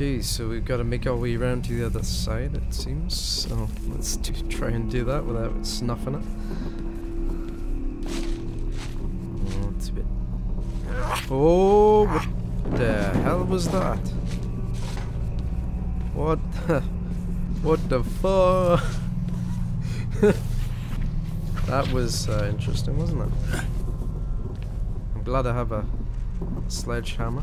Okay, so we've got to make our way around to the other side, it seems. So let's do, try and do that without snuffing it. Oh, it's a bit. Oh, what the hell was that? What? The, what the fuck? that was uh, interesting, wasn't it? I'm glad I have a sledgehammer.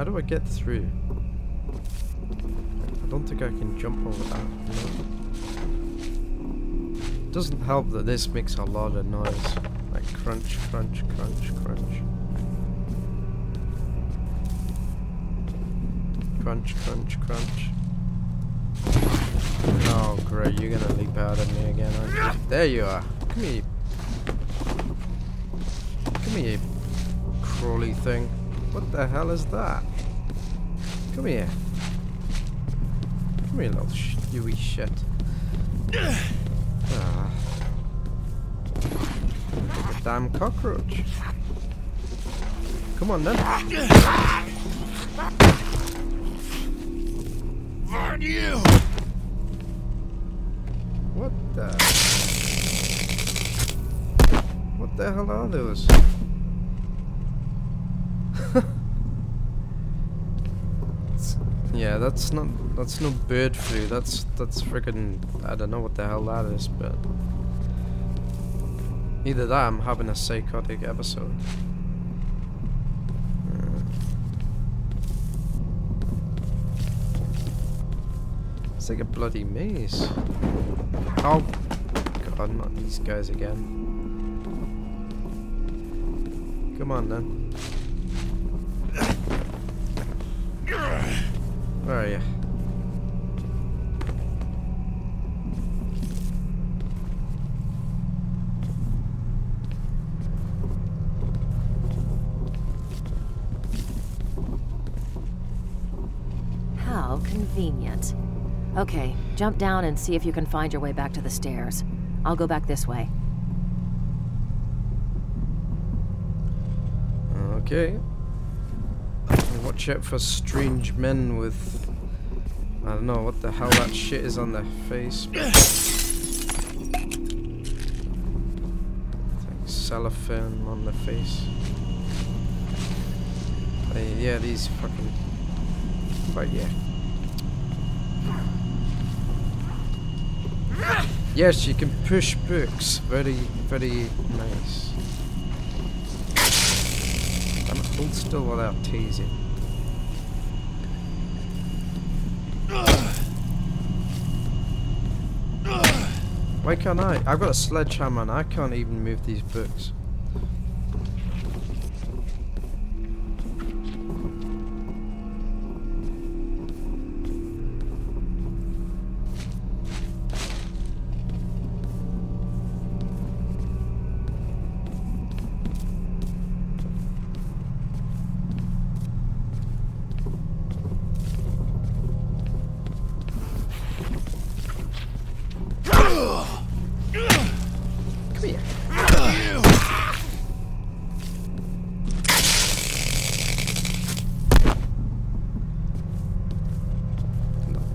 How do I get through? I don't think I can jump over that. No. Doesn't help that this makes a lot of noise. Like crunch, crunch, crunch, crunch. Crunch, crunch, crunch. Oh great, you're gonna leap out at me again, aren't you? There you are. Come here. Come here, crawly thing. What the hell is that? Come here. Come here, little sh you shit. Ah. A damn cockroach. Come on then. Burn you! What the? What the hell are those? Yeah, that's not that's no bird flu. That's that's freaking I don't know what the hell that is, but either that I'm having a psychotic episode. It's like a bloody maze. Oh, God, not these guys again. Come on then. Where are you? How convenient. Okay, jump down and see if you can find your way back to the stairs. I'll go back this way. Okay. Watch out for strange men with... I don't know what the hell that shit is on their face. Cellophane on the face. Yeah, these fucking... But yeah. Yes, you can push books. Very, very nice. It, hold still without teasing. Why can't I? I've got a sledgehammer and I can't even move these books.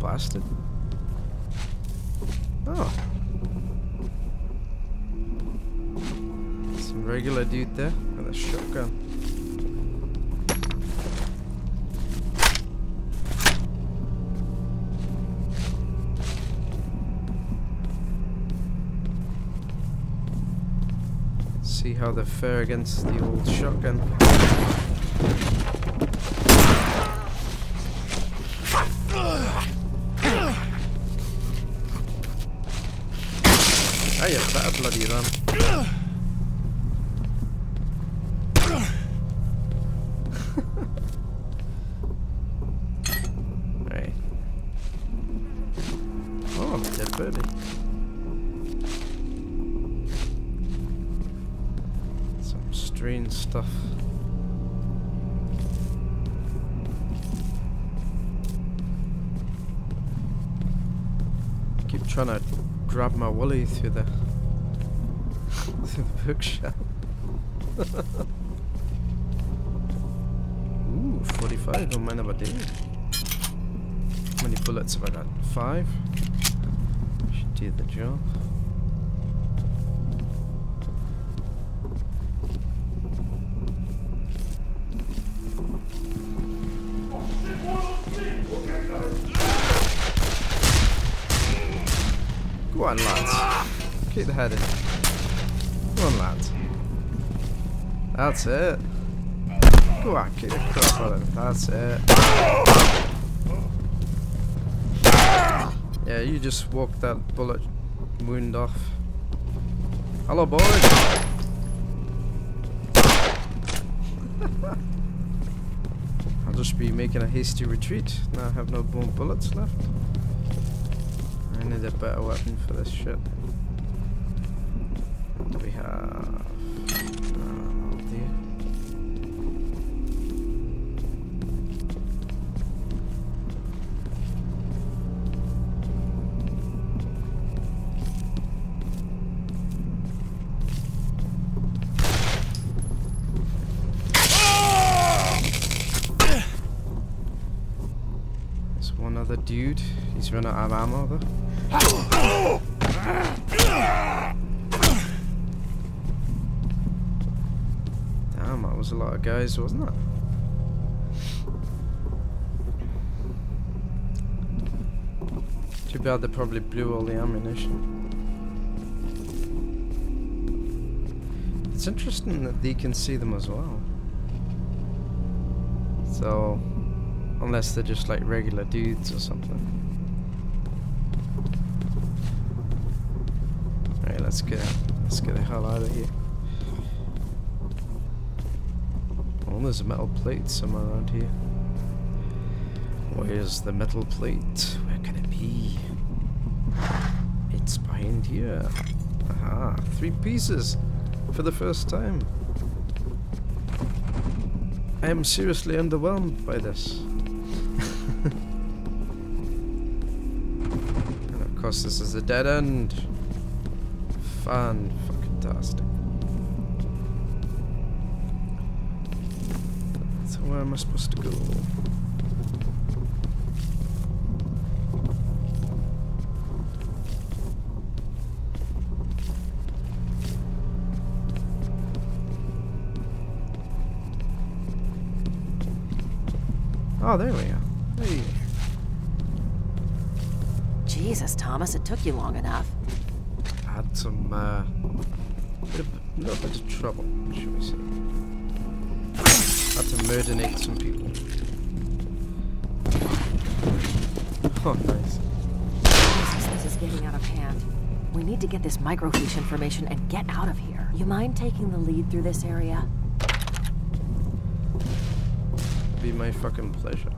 Bastard. Oh. Some regular dude there with a shotgun. See how they fare against the old shotgun. You better bloody run. right. Oh, dead birdie. Some strange stuff. I'm trying to grab my Wally through the through the bookshelf. Ooh, 45 on my number day. How many bullets have I got? Five? Should do the job. Keep the head in. Come on, lads. That's it. Go on, kick the crap out of him. That's it. Yeah, you just walked that bullet wound off. Hello, boys. I'll just be making a hasty retreat. Now I have no bone bullets left. I need a better weapon for this shit. We have? Oh, dear. There's one other dude. He's running out of ammo though. Damn, that was a lot of guys, wasn't it? Too bad they probably blew all the ammunition. It's interesting that they can see them as well. So, unless they're just like regular dudes or something. Alright, let's get let's get the hell out of here. Oh, there's a metal plate somewhere around here. Where's the metal plate? Where can it be? It's behind here. Aha, three pieces for the first time. I am seriously underwhelmed by this. and of course this is a dead end. Fan fucking tastic. Where am I supposed to go? Oh, there we are. Hey. Jesus, Thomas, it took you long enough. I Had some, uh, bit of, little bit of trouble, shall we say. Had to murder some people. Oh, nice. Jesus, this is getting out of hand. We need to get this microfiche information and get out of here. You mind taking the lead through this area? Be my fucking pleasure.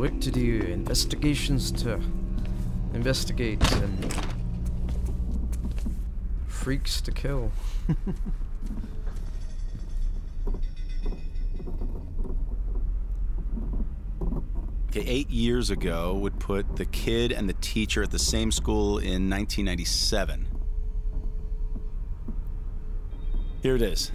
Work to do, investigations to investigate, and freaks to kill. Okay, eight years ago would put the kid and the teacher at the same school in 1997. Here it is.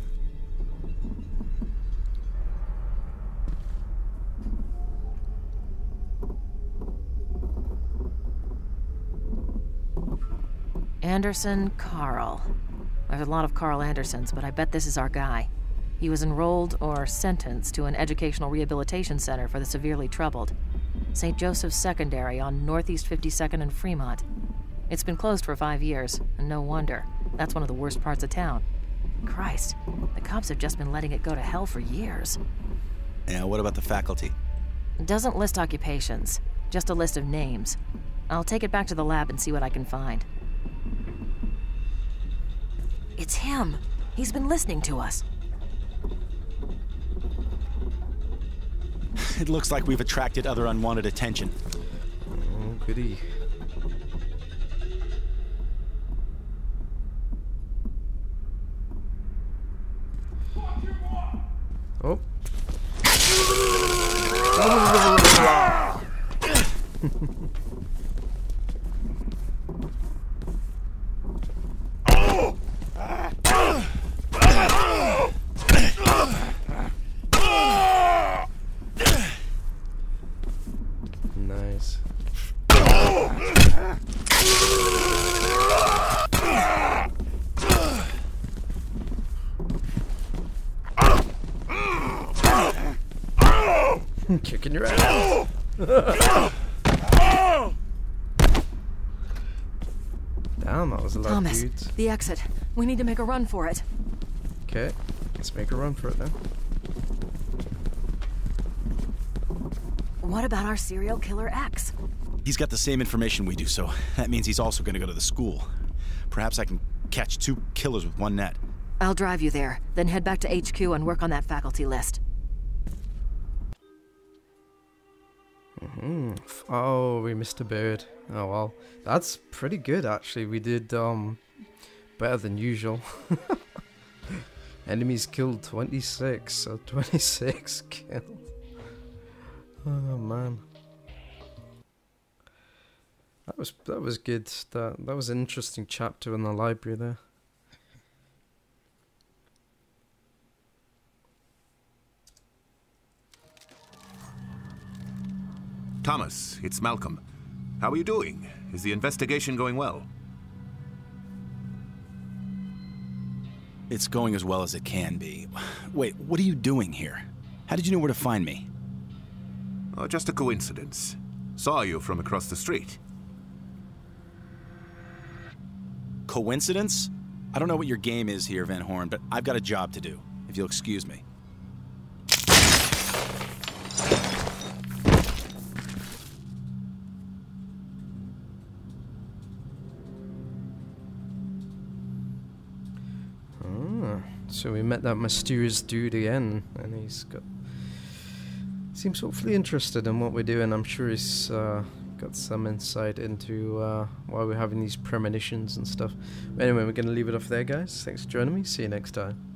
Anderson Carl. There's a lot of Carl Andersons, but I bet this is our guy. He was enrolled or sentenced to an educational rehabilitation center for the severely troubled. St. Joseph's Secondary on Northeast 52nd and Fremont. It's been closed for five years, and no wonder. That's one of the worst parts of town. Christ, the cops have just been letting it go to hell for years. And what about the faculty? Doesn't list occupations, just a list of names. I'll take it back to the lab and see what I can find. It's him. He's been listening to us. It looks like we've attracted other unwanted attention. Oh, goody. Oh. nice. Kicking your ass. Damn, that was a lot Thomas, of dudes. the exit. We need to make a run for it. Okay, let's make a run for it then. What about our serial killer X? He's got the same information we do, so that means he's also gonna go to the school. Perhaps I can catch two killers with one net. I'll drive you there, then head back to HQ and work on that faculty list. F- Oh, we missed a bird. Oh well, that's pretty good actually. We did um better than usual. Enemies killed 26, so 26 kills. Oh man. That was that was good. That that was an interesting chapter in the library there. Thomas, it's Malcolm. How are you doing? Is the investigation going well? It's going as well as it can be. Wait, what are you doing here? How did you know where to find me? Oh, just a coincidence. Saw you from across the street. Coincidence? I don't know what your game is here, Vanhorn, but I've got a job to do, if you'll excuse me. So we met that mysterious dude again, and he's got. Seems hopefully interested in what we're doing. I'm sure he's uh, got some insight into uh, why we're having these premonitions and stuff. Anyway, we're going to leave it off there, guys. Thanks for joining me. See you next time.